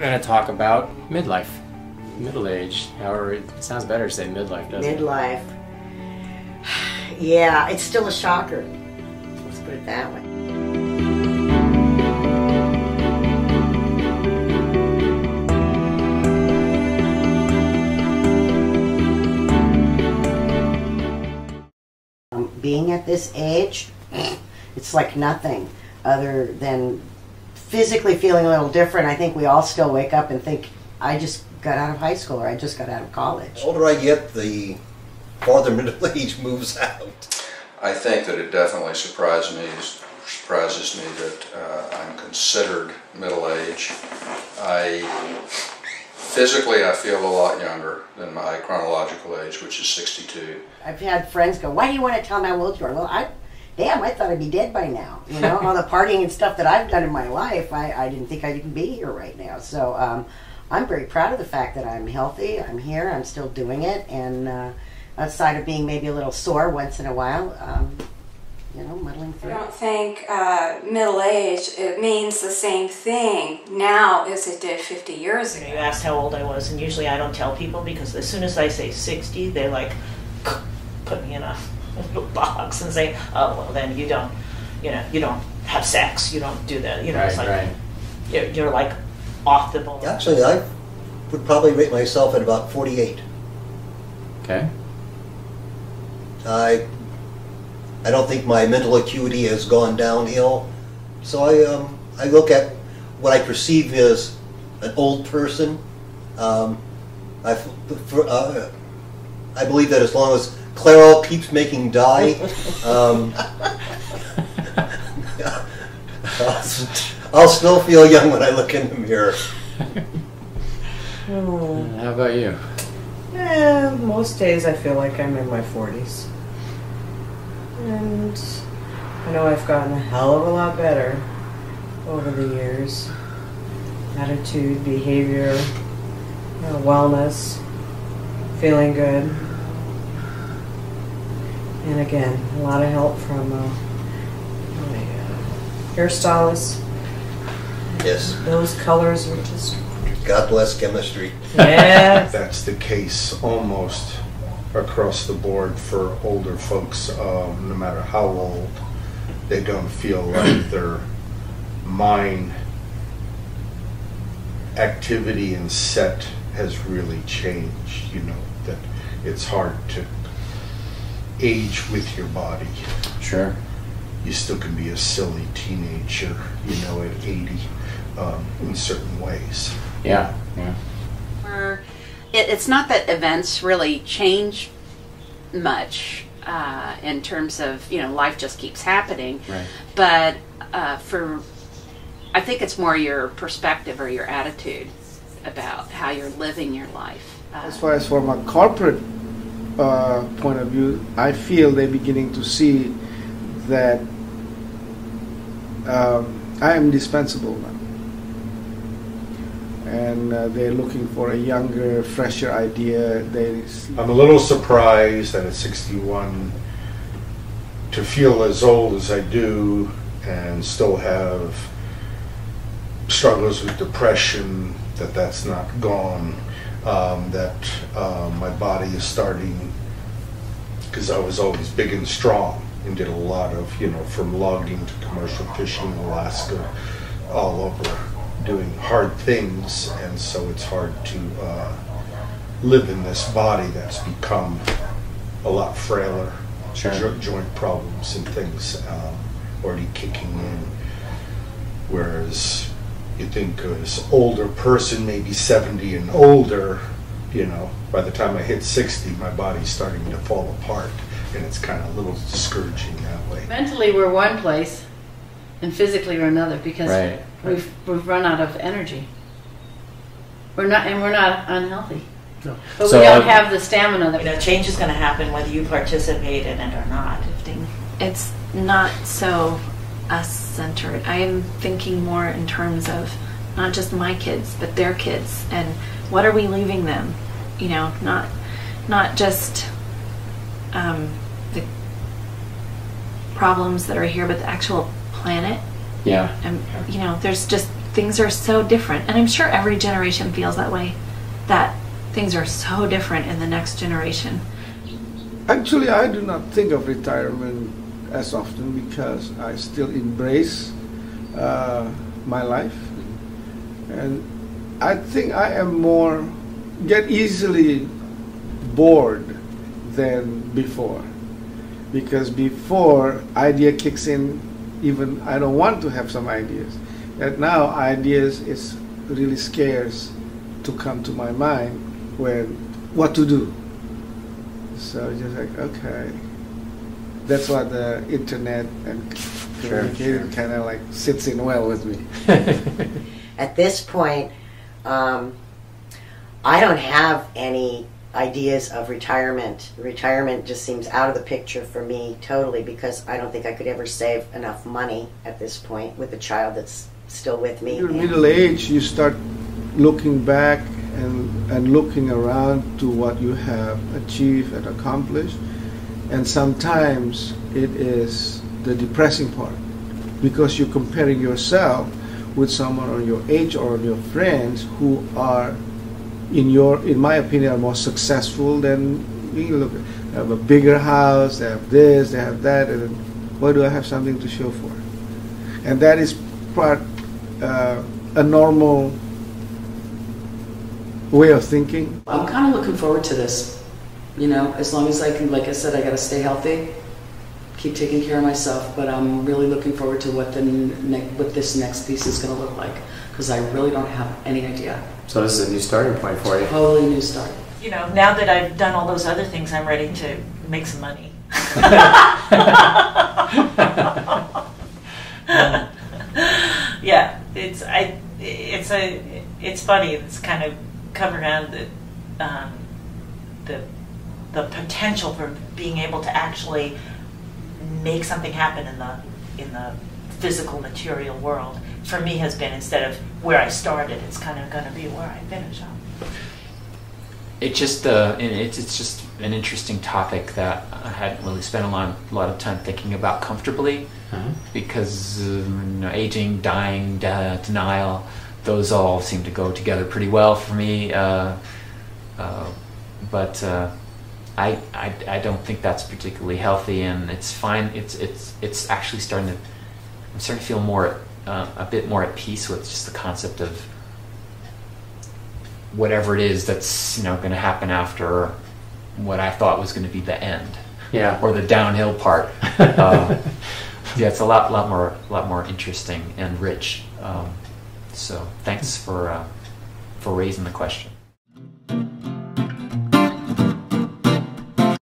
going to talk about midlife, middle age. However, it sounds better to say midlife, doesn't Midlife. Yeah, it's still a shocker. Let's put it that way. Being at this age, it's like nothing other than physically feeling a little different. I think we all still wake up and think, I just got out of high school or I just got out of college. The older I get, the farther middle age moves out. I think that it definitely surprised me, surprises me that uh, I'm considered middle age. I physically I feel a lot younger than my chronological age, which is 62. I've had friends go, "Why do you want to tell me how old you are?" Well, I, damn, I thought I'd be dead by now. You know, all the partying and stuff that I've done in my life, I, I didn't think I'd even be here right now. So um, I'm very proud of the fact that I'm healthy. I'm here. I'm still doing it, and uh, outside of being maybe a little sore once in a while, um, you know, muddling through. I don't think uh, middle age it means the same thing now as it did 50 years ago. you asked how old I was, and usually I don't tell people because as soon as I say 60, they like put me in a little box and say, "Oh, well, then you don't, you know, you don't have sex, you don't do that." You know, it's Right, like right. you're, you're like off the ball. Actually, I would probably rate myself at about 48. Okay. I I don't think my mental acuity has gone downhill, so I um, I look at what I perceive as an old person. Um, I f- for, uh, I believe that as long as Clairol keeps making dye, um, I'll, s- I'll still feel young when I look in the mirror. How about you? Eh, most days I feel like I'm in my 40s. And I know I've gotten a hell of a lot better over the years. Attitude, behavior, you know, wellness, feeling good. And again, a lot of help from uh, my uh, hairstylist. Yes, Those colors were just, God bless chemistry. yeah. That's the case almost across the board for older folks, um, no matter how old. They don't feel like their mind activity and set has really changed, you know, that it's hard to age with your body. Sure. You still can be a silly teenager, you know, at 80 um, in certain ways. Yeah. Yeah. Or it, it's not that events really change much uh, in terms of you know life just keeps happening, Right. but uh, for I think it's more your perspective or your attitude about how you're living your life. Uh, As far as from a corporate uh, point of view, I feel they're beginning to see that um, I am indispensable now. And uh, they're looking for a younger, fresher idea. I'm a little surprised that at 61 to feel as old as I do and still have struggles with depression, that that's not gone, um, that um, my body is starting, because I was always big and strong and did a lot of, you know, from logging to commercial fishing in Alaska, all over, doing hard things, and so it's hard to uh, live in this body that's become a lot frailer. Sure. Jo- joint problems and things um, already kicking in. Whereas you think as older person, maybe 70 and older, you know, by the time I hit 60, my body's starting to fall apart. And it's kind of a little discouraging that way. Mentally, we're one place, and physically, we're another because Right. we've we've run out of energy. We're not, and we're not unhealthy. No. But So, we don't uh, have the stamina that You know, change is going to happen whether you participate in it or not. it's not so us centered. I am thinking more in terms of not just my kids, but their kids, and what are we leaving them? You know, not not just um, the problems that are here, but the actual planet. Yeah. And you know, there's just things are so different. And I'm sure every generation feels that way, that things are so different in the next generation. Actually, I do not think of retirement as often because I still embrace uh, my life. And I think I am more, get easily bored than before. Because before, idea kicks in, even I don't want to have some ideas. And now, ideas is really scarce to come to my mind when what to do. So just like, okay. That's what the internet and communicating kind of like sits in well with me. At this point, um, I don't have any ideas of retirement. Retirement just seems out of the picture for me totally because I don't think I could ever save enough money at this point with a child that's still with me. You're middle age, you start looking back and, and looking around to what you have achieved and accomplished. And sometimes it is the depressing part because you're comparing yourself with someone on your age or on your friends who are in your in my opinion are more successful than you look they have a bigger house they have this they have that and why do i have something to show for? And that is part uh, a normal way of thinking. I'm kind of looking forward to this. You know, as long as I can, like I said, I got to stay healthy, keep taking care of myself. But I'm really looking forward to what the ne- what this next piece is going to look like because I really don't have any idea. So this is a new starting point for you. Totally new start. You know, now that I've done all those other things, I'm ready to make some money. yeah, it's I. It's a. It's funny. It's kind of come around the, um, the, the potential for being able to actually make something happen in the in the physical material world for me has been instead of where I started, it's kind of going to be where I finish up. It just uh, it's it's just an interesting topic that I hadn't really spent a lot a lot of time thinking about comfortably Uh-huh. because um, you know, aging, dying, de- denial, those all seem to go together pretty well for me. Uh, uh, but uh, I, I I don't think that's particularly healthy, and it's fine. It's it's it's actually starting to I'm starting to feel more uh, a bit more at peace with just the concept of whatever it is that's you know going to happen after what I thought was going to be the end, Yeah. or the downhill part. uh, yeah, it's a lot, lot more, lot more interesting and rich. Um, so, thanks for uh, for raising the question.